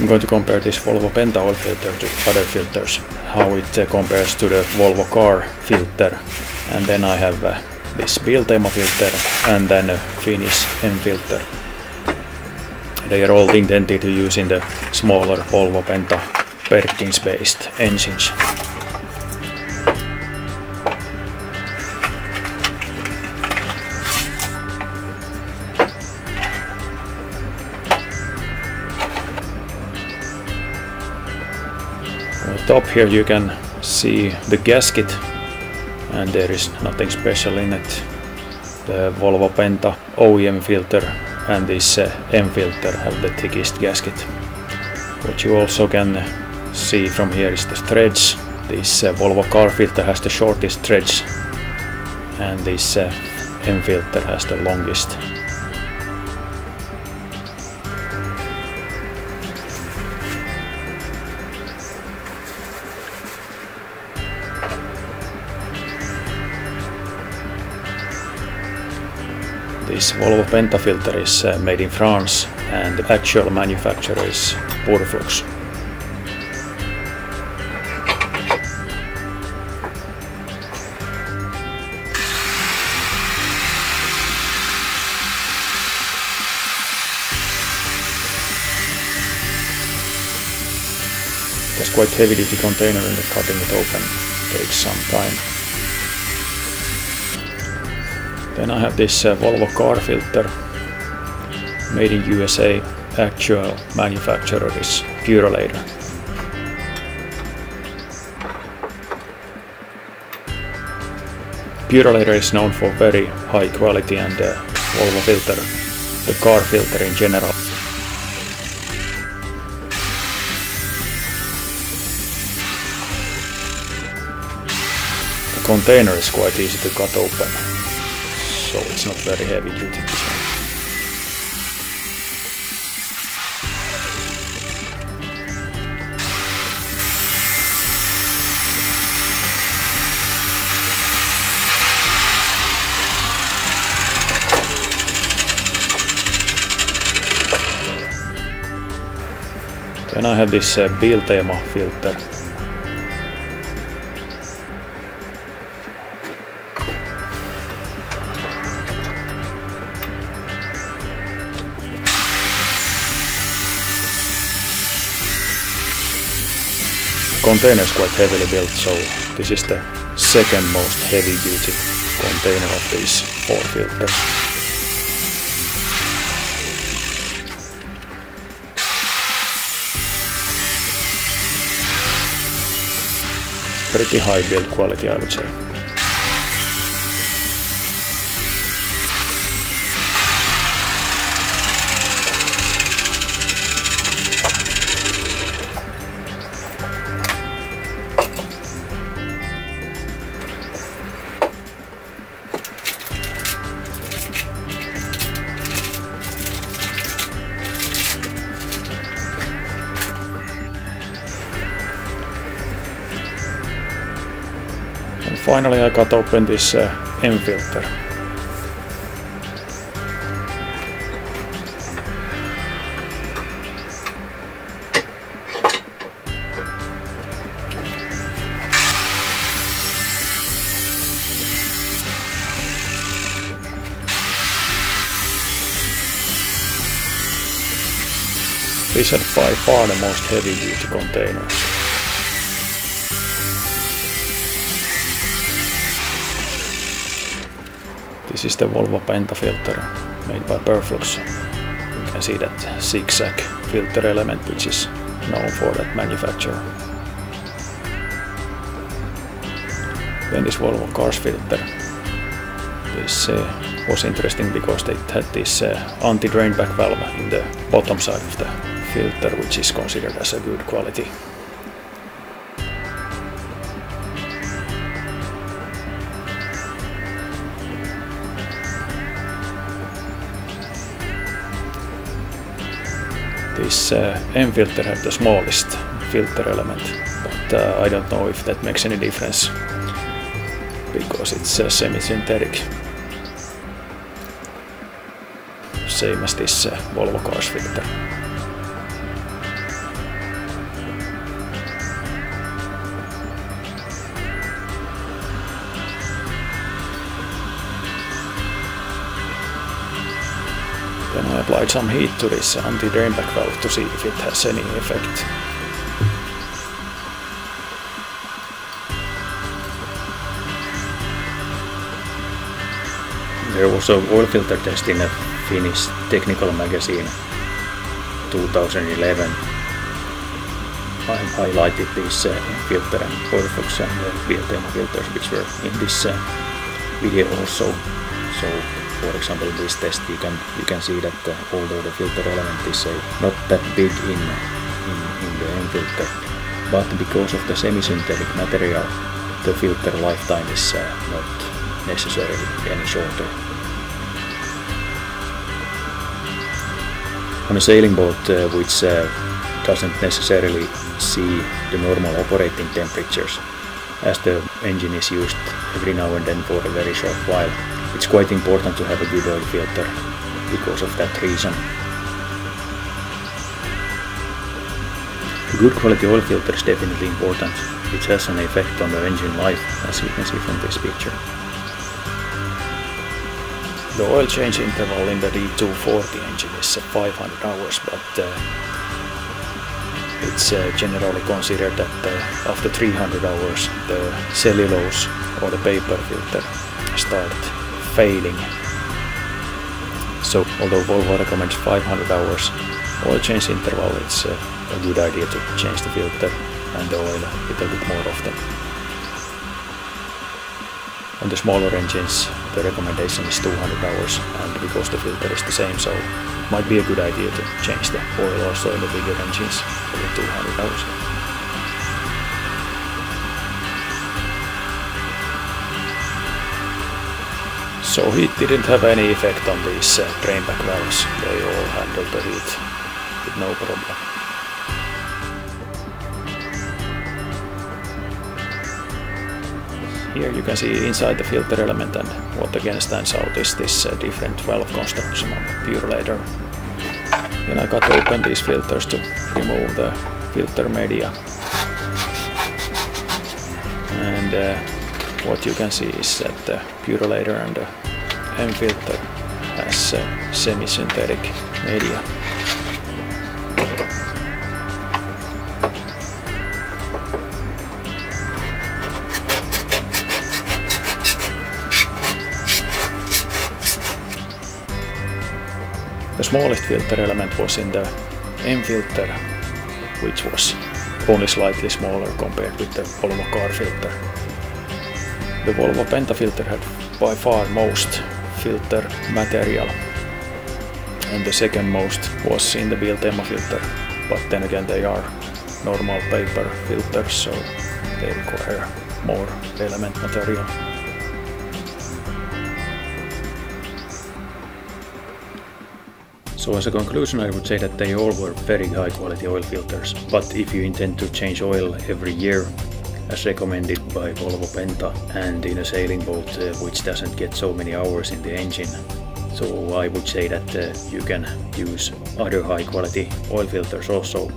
I'm going to compare this Volvo Penta oil filter to other filters, how it uh, compares to the Volvo car filter. And then I have uh, this Biltema filter and then a Finnish M filter. They are all intended to use in the smaller Volvo Penta Perkins based engines. Top here you can see the gasket and there is nothing special in it. The Volvo Penta OEM filter and this uh, M filter have the thickest gasket. What you also can see from here is the threads. This uh, Volvo car filter has the shortest threads and this uh, M filter has the longest. This Volvo Penta filter is uh, made in France and the actual manufacturer is Purflux. There's quite heavy duty container and cutting it open takes some time. Then I have this uh, Volvo car filter made in USA. Actual manufacturer is Purolator. Purolator is known for very high quality and uh, Volvo filter, the car filter in general. The container is quite easy to cut open so it's not very heavy duty. Then I have this uh, Biltema filter container is quite heavily built, so this is the second most heavy duty container of these four filters. Pretty high build quality I would say. Finally I got open this uh, M filter. These are by far the most heavy duty containers. This is the Volvo Penta filter made by Purflux. You can see that zigzag filter element which is known for that manufacturer. Then this Volvo Cars filter. This uh, was interesting because they had this uh, anti-drain back valve in the bottom side of the filter which is considered as a good quality. This uh, M filter have the smallest filter element, but uh, I don't know if that makes any difference because it's uh, semi-synthetic. same as this uh, Volvo Cars filter. Then I applied some heat to this anti-drainback valve to see if it has any effect. There was an oil filter test in a Finnish technical magazine 2011. I highlighted these uh, filter and Orfox and uh, Biltema filters which were in this uh, video also. So for example in this test you can you can see that uh, although the filter element is uh, not that big in, in, in the M filter but because of the semi-synthetic material the filter lifetime is uh, not necessarily any shorter. On a sailing boat uh, which uh, doesn't necessarily see the normal operating temperatures as the engine is used every now and then for a very short while it's quite important to have a good oil filter because of that reason. Good quality oil filter is definitely important. It has an effect on the engine life as you can see from this picture. The oil change interval in the D240 engine is 500 hours but uh, it's uh, generally considered that uh, after 300 hours the cellulose or the paper filter start failing. So although Volvo recommends 500 hours oil change interval, it's a good idea to change the filter and the oil a little bit more often. On the smaller engines, the recommendation is 200 hours, and because the filter is the same, so it might be a good idea to change the oil also in the bigger engines every 200 hours. So heat didn't have any effect on these uh, drainback valves. They all handled the heat with no problem. Here you can see inside the filter element and what again stands out is this uh, different valve construction on the Purolator. Then I got open these filters to remove the filter media. And uh, what you can see is that the Purolator and the M filter has uh, semi-synthetic media. The smallest filter element was in the M filter, which was only slightly smaller compared with the Volvo filter. The Volvo Penta filter had by far most filter material. And the second most was in the Biltema filter, but then again they are normal paper filters, so they require more element material. So as a conclusion I would say that they all were very high quality oil filters, but if you intend to change oil every year as recommended by Volvo Penta and in a sailing boat uh, which doesn't get so many hours in the engine. So I would say that uh, you can use other high quality oil filters also